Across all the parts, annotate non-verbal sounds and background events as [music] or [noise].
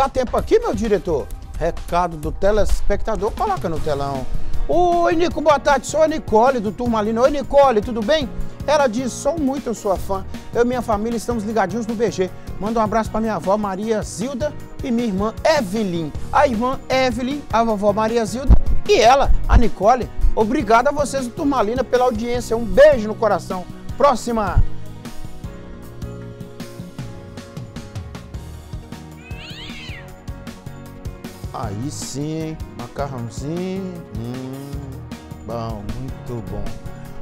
Dá tempo aqui, meu diretor? Recado do telespectador, coloca no telão. Oi, Nico, boa tarde. Sou a Nicole do Turmalina. Oi, Nicole, tudo bem? Ela diz, sou muito sua fã. Eu e minha família estamos ligadinhos no BG. Manda um abraço para minha avó Maria Zilda e minha irmã Evelyn. A irmã Evelyn, a vovó Maria Zilda e ela, a Nicole. Obrigado a vocês do Turmalina pela audiência. Um beijo no coração. Próxima. Aí sim, macarrãozinho. Hum, bom, muito bom.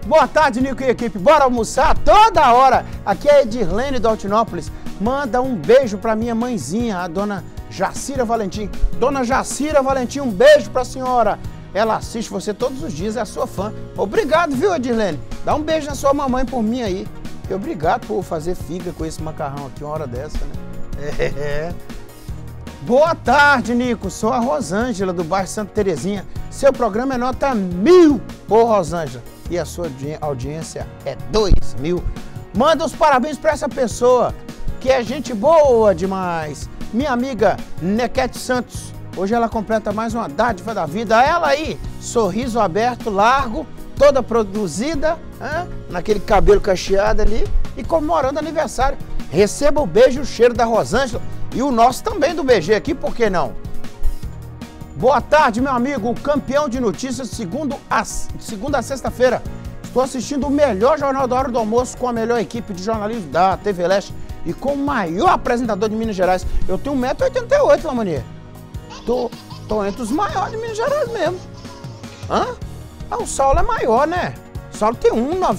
Boa tarde, Nico e equipe. Bora almoçar toda hora. Aqui é Edirlene do Altinópolis. Manda um beijo pra minha mãezinha, a dona Jacira Valentim. Dona Jacira Valentim, um beijo pra senhora. Ela assiste você todos os dias, é a sua fã. Obrigado, viu, Edirlene? Dá um beijo na sua mamãe por mim aí. E obrigado por fazer figa com esse macarrão aqui uma hora dessa, né? [laughs] É. Boa tarde, Nico. Sou a Rosângela, do bairro Santa Terezinha. Seu programa é nota mil, ô Rosângela. E a sua audiência é dois mil. Manda os parabéns para essa pessoa, que é gente boa demais. Minha amiga Nequete Santos. Hoje ela completa mais uma dádiva da vida. Ela aí, sorriso aberto, largo, toda produzida, hein? naquele cabelo cacheado ali e comemorando aniversário. Receba o beijo e o cheiro da Rosângela e o nosso também do BG aqui, por que não? Boa tarde, meu amigo, o campeão de notícias, segundo a, segunda a sexta-feira. Estou assistindo o melhor Jornal da Hora do Almoço com a melhor equipe de jornalismo da TV Leste e com o maior apresentador de Minas Gerais. Eu tenho 1,88m, Lamania. Tô, tô entre os maiores de Minas Gerais mesmo. Hã? Ah, o Saulo é maior, né? O Saulo tem 1,90.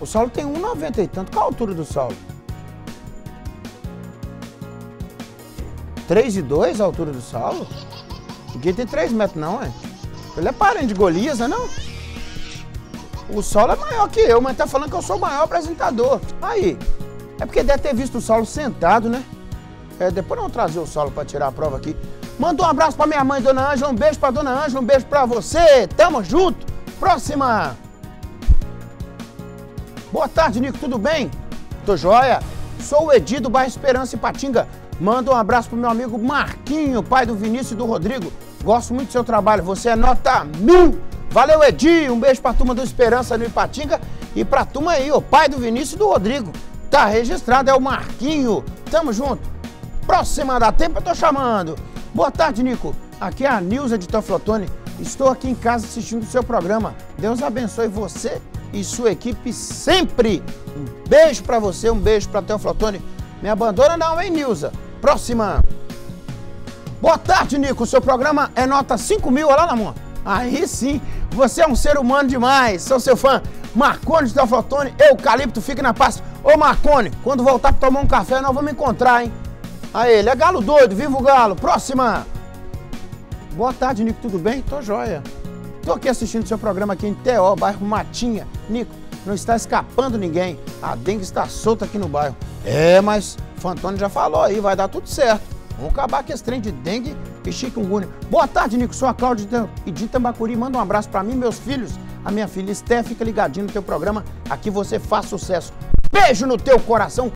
O Saulo tem 1,90 e tanto. Qual a altura do Saulo? 3 e 2 a altura do Saulo? Ninguém tem 3 metros não, é? Ele é parente de Golias, não é não? O Saulo é maior que eu, mas tá falando que eu sou o maior apresentador. Aí, é porque deve ter visto o Saulo sentado, né? É, depois vamos trazer o Saulo para tirar a prova aqui. Manda um abraço para minha mãe, Dona Ângela, um beijo para Dona Ângela, um beijo para você. Tamo junto. Próxima. Boa tarde, Nico, tudo bem? Tô joia. Sou o Edi do bairro Esperança e Patinga. Manda um abraço pro meu amigo Marquinho, pai do Vinícius e do Rodrigo. Gosto muito do seu trabalho, você é nota mil. Valeu, Edi. Um beijo pra turma do Esperança no Ipatinga e pra turma aí, o pai do Vinícius e do Rodrigo. Tá registrado, é o Marquinho. Tamo junto. Próxima da tempo eu tô chamando. Boa tarde, Nico. Aqui é a Nilza de Toflotone. Estou aqui em casa assistindo o seu programa. Deus abençoe você e sua equipe sempre. Um beijo para você, um beijo para Teoflotone. Me abandona não, hein, Nilza? Próxima. Boa tarde, Nico. O seu programa é nota 5 mil, olha lá, amor. Aí sim, você é um ser humano demais. Sou seu fã. Marcone de Teoflotone, Eucalipto, fique na paz. Ô Marcone, quando voltar para tomar um café, nós vamos encontrar, hein? Aí, ele é galo doido, viva o galo. Próxima. Boa tarde, Nico, tudo bem? Tô joia. Tô aqui assistindo seu programa aqui em Teó, bairro Matinha. Nico, não está escapando ninguém. A dengue está solta aqui no bairro. É, mas Fantônio já falou aí, vai dar tudo certo. Vamos acabar com esse trem de dengue e chikungunya. Boa tarde, Nico. Sou a Cláudia de Tambacuri. Manda um abraço para mim e meus filhos. A minha filha Esté fica ligadinho no teu programa. Aqui você faz sucesso. Beijo no teu coração.